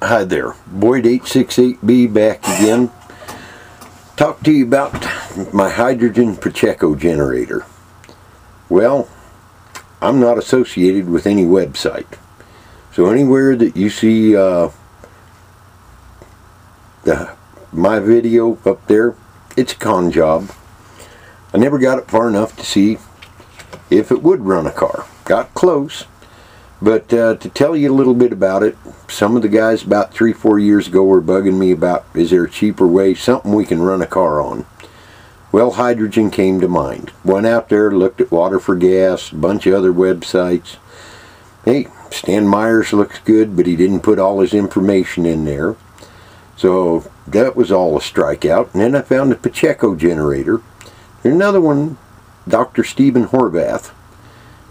Hi there, Boyd868B back again. Talk to you about my hydrogen Pacheco generator. Well, I'm not associated with any website. So anywhere that you see uh, the, my video up there, it's a con job. I never got it far enough to see if it would run a car. Got close, but uh, to tell you a little bit about it, some of the guys about three, four years ago were bugging me about, is there a cheaper way, something we can run a car on? Well, hydrogen came to mind. Went out there, looked at Water4Gas, a bunch of other websites. Hey, Stan Myers looks good, but he didn't put all his information in there. So that was all a strikeout. And then I found the Pacheco generator. Another one, Dr. Stephen Horvath.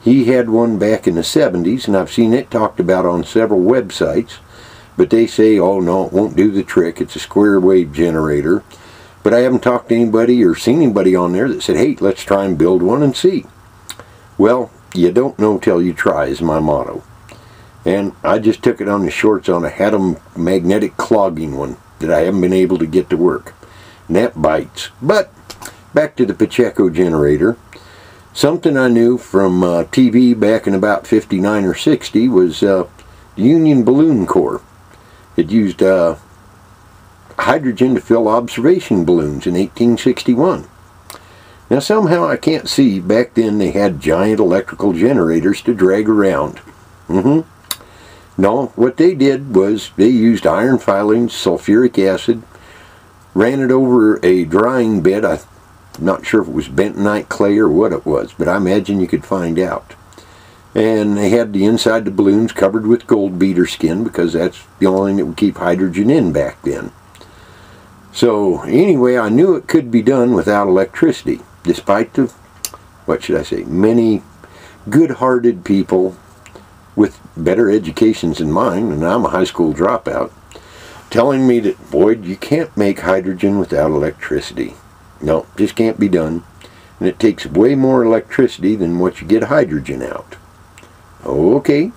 He had one back in the 70s, and I've seen it talked about on several websites. But they say, oh no, it won't do the trick. It's a square wave generator. But I haven't talked to anybody or seen anybody on there that said, hey, let's try and build one and see. Well, you don't know till you try is my motto. And I just took it on the shorts on a Haddam magnetic clogging one that I haven't been able to get to work. And that bites. But back to the Pacheco generator. Something I knew from uh, TV back in about 59 or 60 was uh, the Union Balloon Corps. It used uh, hydrogen to fill observation balloons in 1861. Now somehow I can't see, back then they had giant electrical generators to drag around. Mm-hmm. No, what they did was they used iron filings, sulfuric acid, ran it over a drying bed, I not sure if it was bentonite clay or what it was, but I imagine you could find out. And they had the inside the balloons covered with gold beater skin because that's the only thing that would keep hydrogen in back then. So anyway, I knew it could be done without electricity, despite the, what should I say, many good-hearted people with better educations than mine, and I'm a high school dropout, telling me that, Boyd, you can't make hydrogen without electricity. No, just can't be done. And it takes way more electricity than what you get hydrogen out. Okay.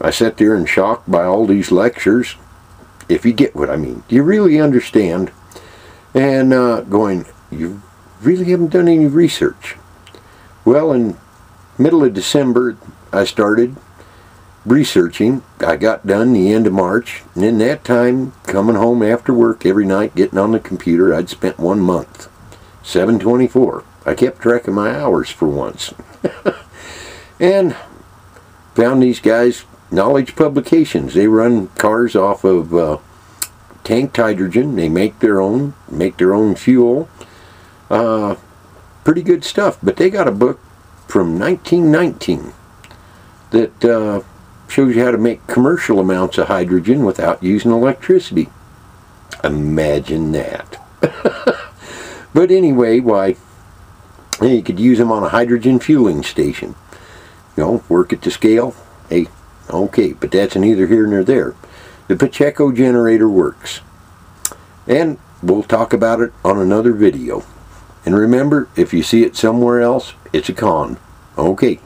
I sat there in shock by all these lectures. If you get what I mean. Do you really understand? And uh, going, you really haven't done any research. Well, in middle of December, I started researching. I got done the end of March, and in that time, coming home after work every night, getting on the computer, I'd spent one month. 724. I kept track of my hours for once. and found these guys, Knowledge Publications. They run cars off of uh, tanked hydrogen. They make their own, make their own fuel. Uh, pretty good stuff. But they got a book from 1919 that uh, shows you how to make commercial amounts of hydrogen without using electricity. Imagine that. but anyway, why, you could use them on a hydrogen fueling station. You know, work it to scale. Hey, okay, but that's neither here nor there. The Pacheco generator works. And we'll talk about it on another video. And remember, if you see it somewhere else, it's a con. Okay.